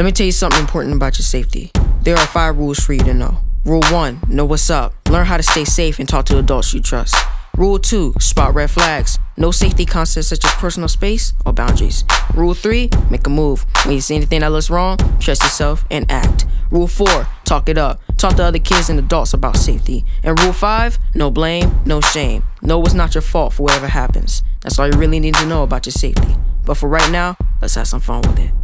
Let me tell you something important about your safety. There are five rules for you to know. Rule 1 Know what's up. Learn how to stay safe and talk to adults you trust. Rule 2 Spot red flags. Know safety concepts such as personal space or boundaries. Rule 3 Make a move. When you see anything that looks wrong, trust yourself and act. Rule 4 Talk it up. Talk to other kids and adults about safety. And rule 5 No blame, no shame. Know it's not your fault for whatever happens. That's all you really need to know about your safety. But for right now, let's have some fun with it.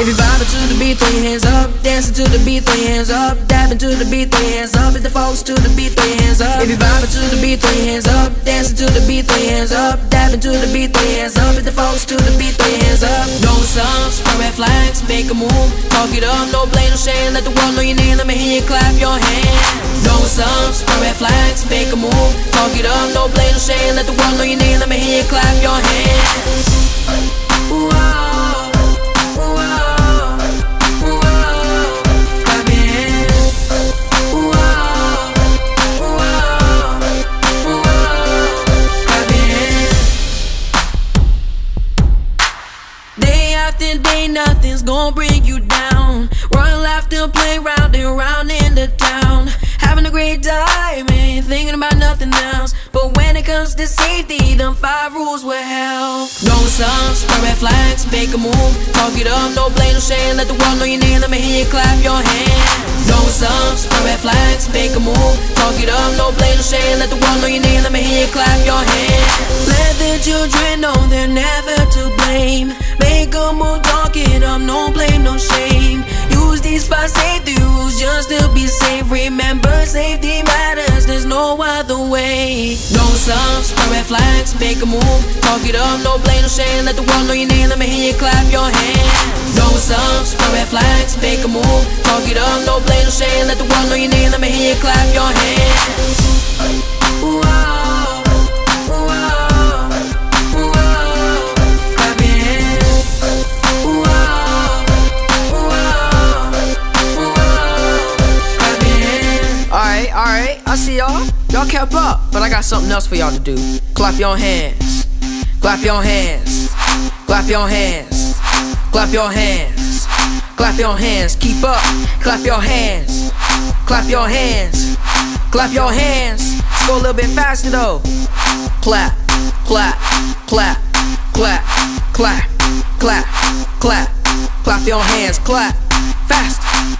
If you vibing to the beat, throw your hands up. Dancing to the beat, throw your hands up. Dabbing to the beat, throw your hands up. If the folks to the beat, throw your hands up. If you vibing to the beat, throw your hands up. Dancing to the beat, throw your hands up. Dabbing to the beat, throw your hands up. If the folks to the beat, throw your hands up. No songs, spread red flags, make a move. Talk it up, no blame, no shame. Let the world know your name, let me hear you clap your hands. No songs, spread red flags, make a move. Talk it up, no blame, no shame. Let the world know your name, let me hear you clap your hands. Day, nothing's gonna bring you down. Run, laughter, play round and round in the town. Having a great time, ain't thinking about nothing else. But when it comes to safety, them five rules will help. No songs, spread red flags, make a move. Talk it up, no blame, no shame. Let the world know your name, let me hear you clap your hands. No songs, spread red flags, make a move. Talk it up, no blame, no shame. Let the world know your name, let me hear you clap your hands. Let the children know they're never to blame. Make a move, talk it up, no blame, no shame. Use these five safety rules just to be safe. Remember, safety matters, there's no other way. No songs, spread red flags, make a move. Talk it up, no blame, no shame. Let the world know your name, let me hear you clap your hands. No songs, spread red flags, make a move. Talk it up, no blame, no shame. Let the world know your name, let me hear you clap Alright, I see y'all. Y'all kept up, but I got something else for y'all to do. Clap your hands. Clap your hands. Clap your hands. Clap your hands. Clap your hands. Keep up. Clap your hands. Clap your hands. Clap your hands. Let's go a little bit faster though. Clap, clap, clap, clap, clap, clap, clap. Clap your hands. Clap. Fast.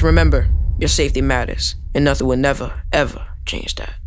Just remember, your safety matters, and nothing will never, ever change that.